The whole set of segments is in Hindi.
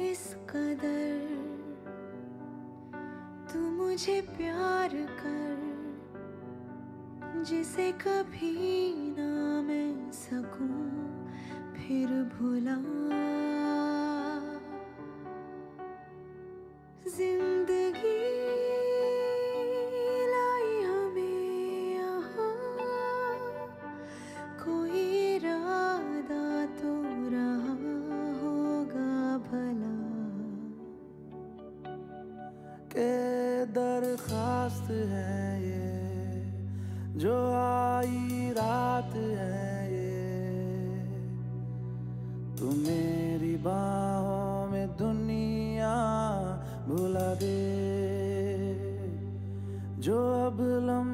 इस कदर तू मुझे प्यार कर जिसे कभी ना मैं सकूँ फिर भुला दरखास्त है ये, जो आई रात है ये। तू मेरी बाहों में दुनिया भुला दे, जो अब लम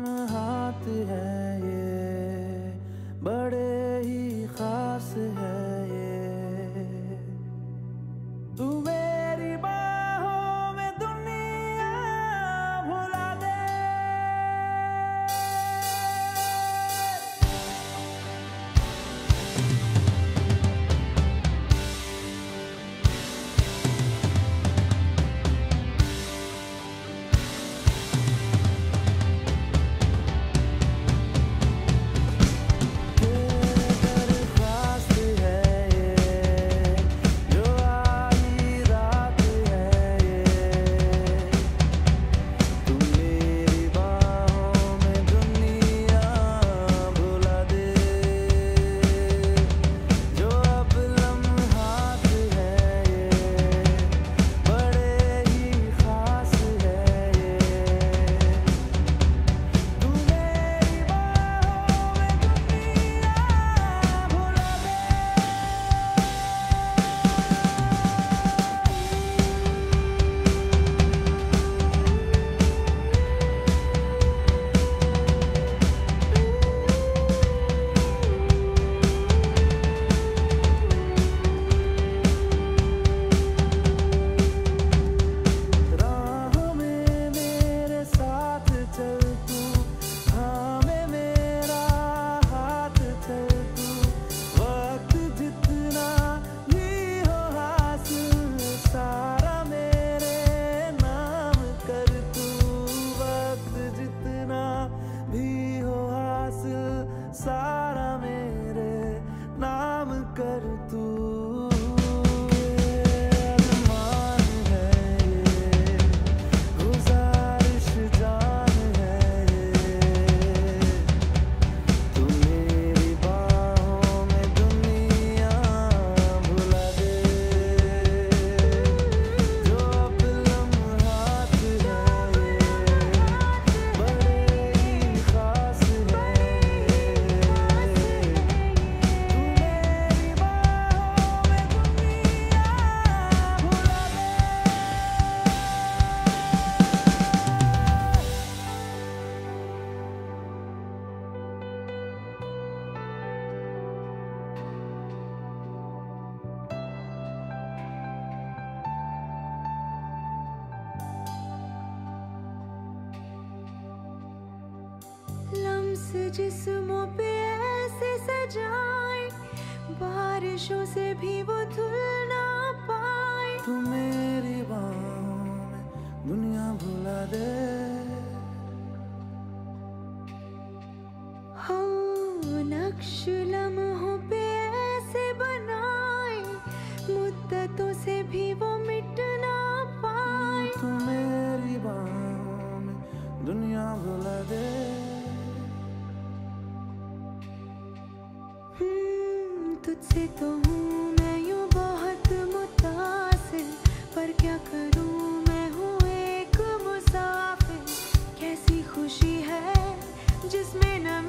जिस जिस्मों पे ऐसे सजाए बारिशों से भी वो धुल तुझसे तो हूँ मैं यूँ बहुत मुतासिर, पर क्या करूँ मैं हूँ एक मुसाफिर। कैसी खुशी है जिसमें ना